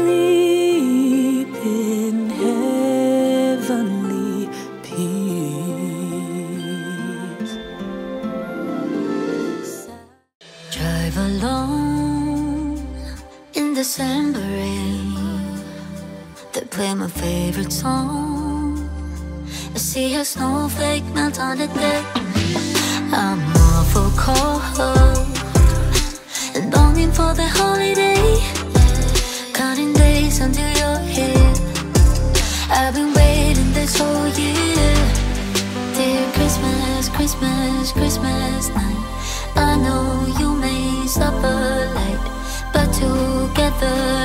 sleep in heavenly peace. Drive alone in December rain. They play my favorite song. I see a snowflake melt on the deck. I'm awful cold. Christmas night. I know you may suffer light, but together.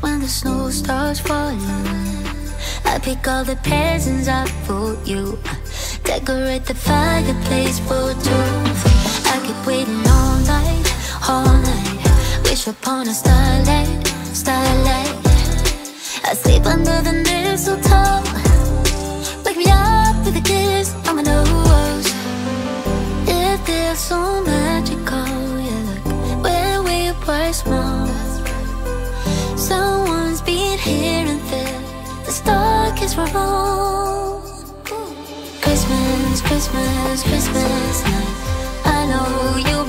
When the snow starts falling. I pick all the peasants up for you. Decorate the fireplace for two. I keep waiting all night, all night. Wish upon a starlight, starlight. I sleep under the mistletoe. Wake me up with a kiss on my nose. It feels so nice here and there. The stock is wrong. Christmas, Christmas, Christmas night. I know you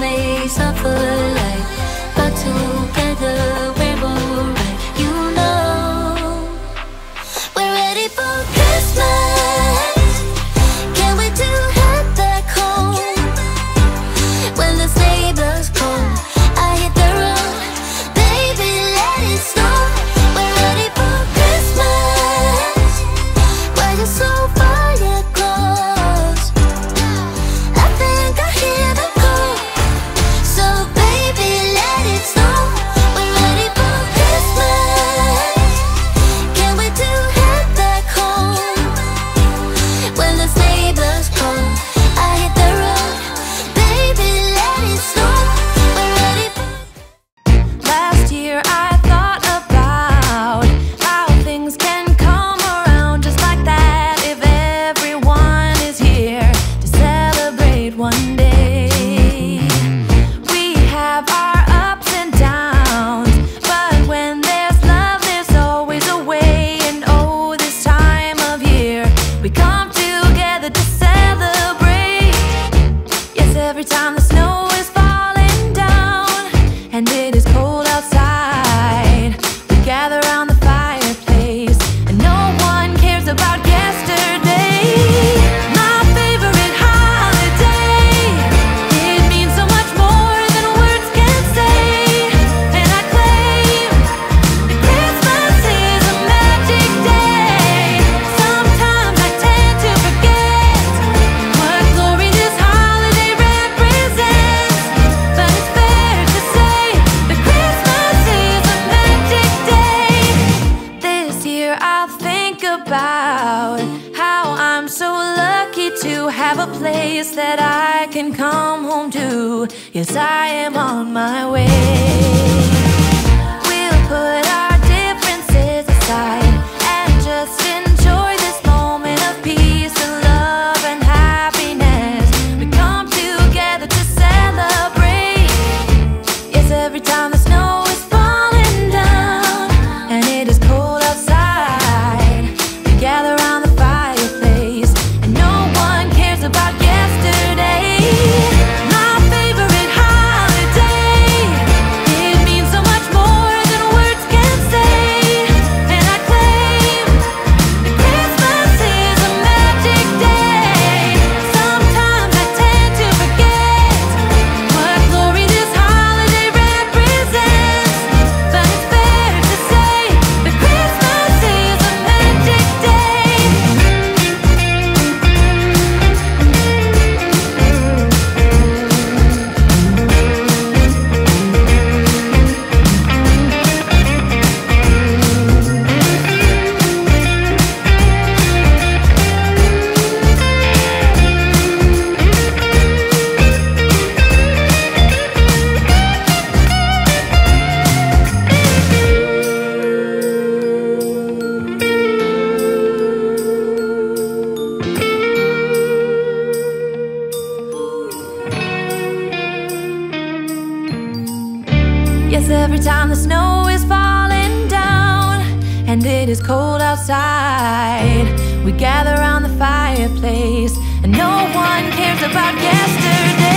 every time the snow about how I'm so lucky to have a place that I can come home to. Yes, I am on my way. Time the snow is falling down and it is cold outside, we gather around the fireplace and no one cares about yesterday.